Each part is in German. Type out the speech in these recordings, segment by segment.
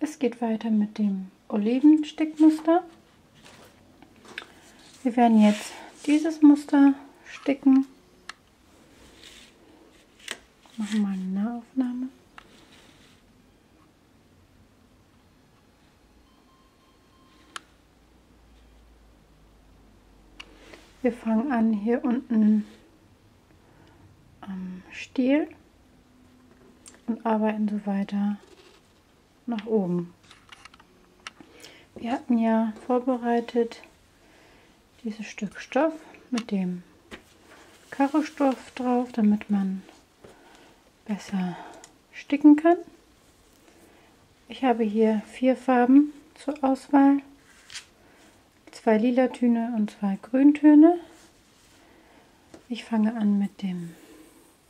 Es geht weiter mit dem Olivenstickmuster. Wir werden jetzt dieses Muster sticken. Machen mal eine Nahaufnahme. Wir fangen an hier unten am Stiel und arbeiten so weiter nach oben. Wir hatten ja vorbereitet dieses Stück Stoff mit dem Karostoff drauf, damit man besser sticken kann. Ich habe hier vier Farben zur Auswahl. Zwei lila Töne und zwei Grüntöne. Ich fange an mit dem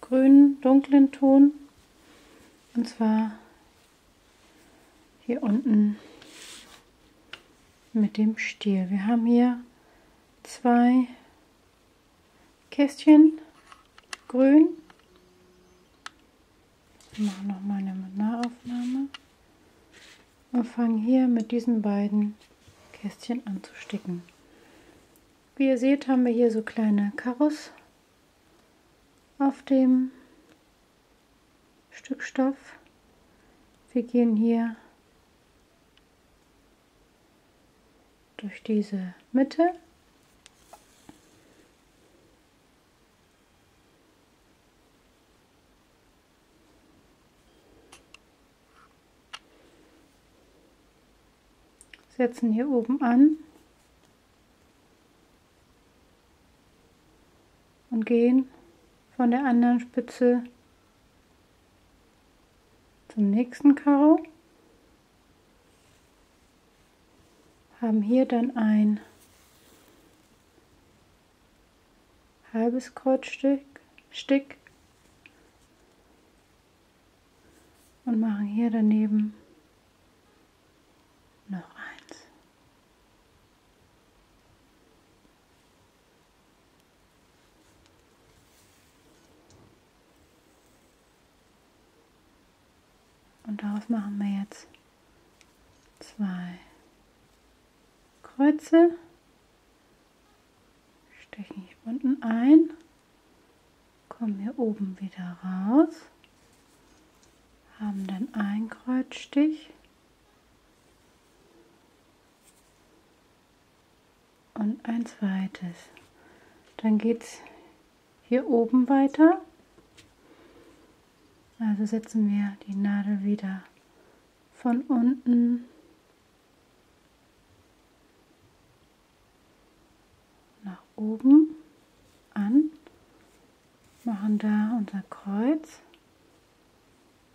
grünen dunklen Ton und zwar hier unten mit dem Stiel. Wir haben hier zwei Kästchen grün. Wir machen noch mal eine Nahaufnahme und fangen hier mit diesen beiden Kästchen an zu sticken. Wie ihr seht, haben wir hier so kleine Karos auf dem Stück Stoff. Wir gehen hier durch diese Mitte setzen hier oben an und gehen von der anderen Spitze zum nächsten Karo. Haben hier dann ein halbes Kreuzstück Stick und machen hier daneben noch eins. Und daraus machen wir jetzt zwei Kreuze. Stechen hier unten ein. Kommen hier oben wieder raus. Haben dann einen Kreuzstich. Und ein zweites. Dann geht es hier oben weiter. Also setzen wir die Nadel wieder von unten nach oben an, machen da unser Kreuz,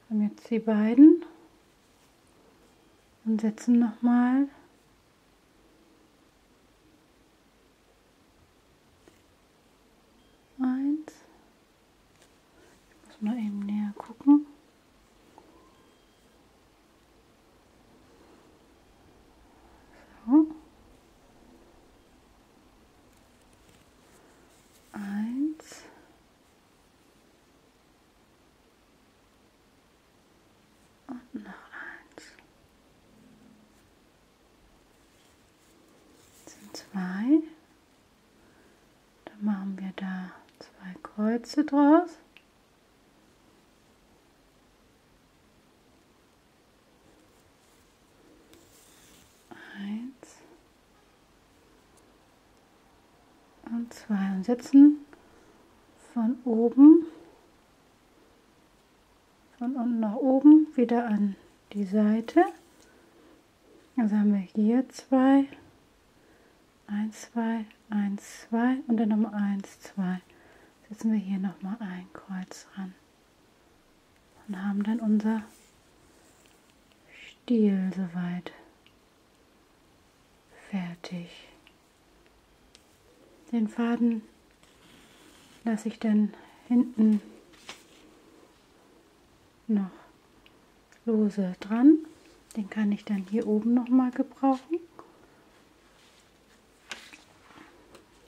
haben jetzt die beiden. Und setzen nochmal. Eins. Mal eben näher gucken. So. Eins. Und noch eins. Das sind zwei. Dann machen wir da Kreuze draus. und zwei und setzen von oben, von unten nach oben wieder an die Seite. Also haben wir hier zwei, eins, zwei, eins, zwei und dann nochmal eins, zwei. Setzen wir hier nochmal ein Kreuz ran und haben dann unser Stiel soweit fertig. Den Faden lasse ich dann hinten noch lose dran. Den kann ich dann hier oben noch mal gebrauchen.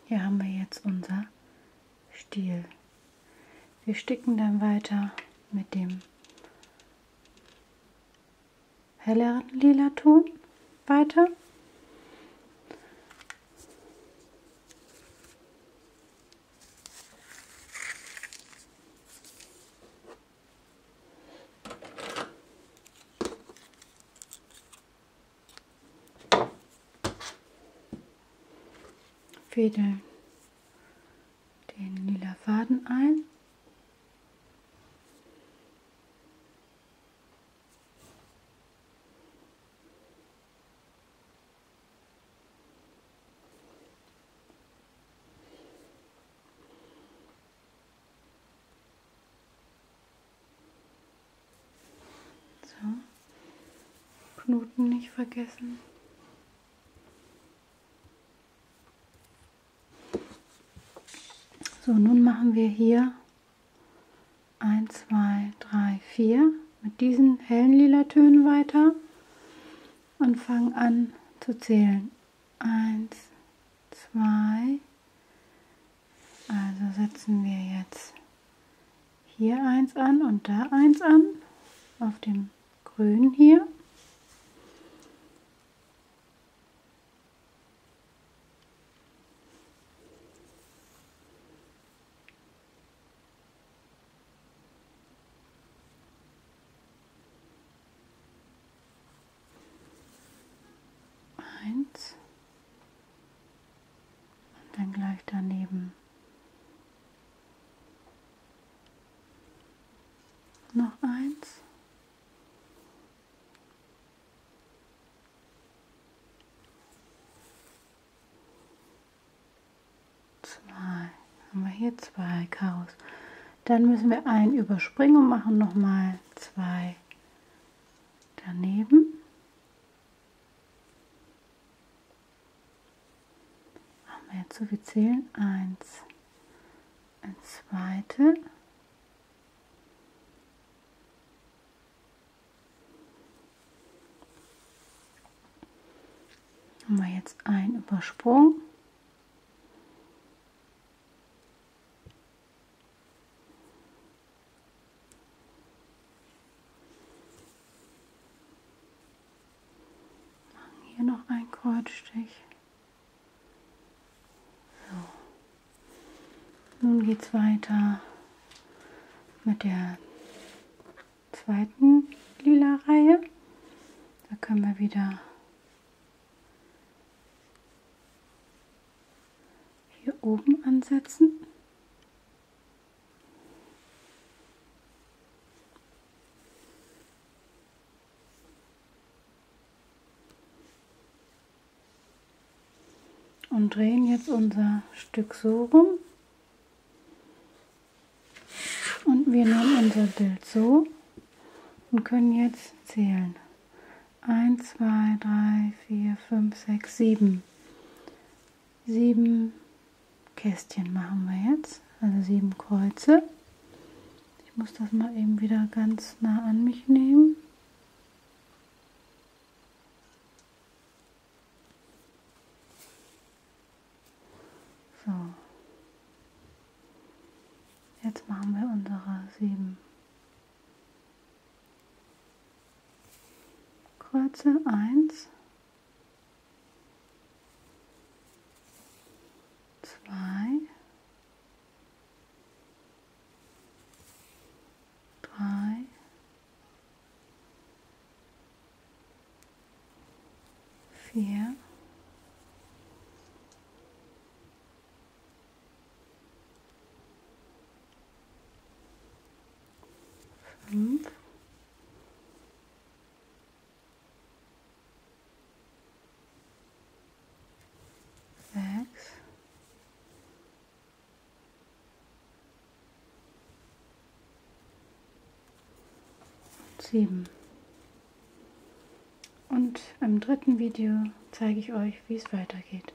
Hier haben wir jetzt unser Stiel. Wir sticken dann weiter mit dem helleren lila Ton weiter. Fädeln den lila Faden ein. So. Knoten nicht vergessen. So, nun machen wir hier 1, 2, 3, 4 mit diesen hellen lila Tönen weiter und fangen an zu zählen. 1, 2, also setzen wir jetzt hier 1 an und da 1 an auf dem grünen hier. eins und dann gleich daneben noch eins. Zwei. Haben wir hier zwei Chaos. Dann müssen wir einen überspringen und machen nochmal zwei daneben. jetzt so, wir zählen eins, ein zweite, haben wir jetzt ein Übersprung. Hier Kreuzstich. Nun geht es weiter mit der zweiten lila Reihe. Da können wir wieder hier oben ansetzen. Und drehen jetzt unser Stück so rum, wir nehmen unser Bild so und können jetzt zählen. 1, 2, 3, 4, 5, 6, 7. Sieben Kästchen machen wir jetzt, also sieben Kreuze. Ich muss das mal eben wieder ganz nah an mich nehmen. So. Jetzt machen wir unsere sieben Kreuze. Eins, zwei, drei, vier, 7. Und im dritten Video zeige ich euch, wie es weitergeht.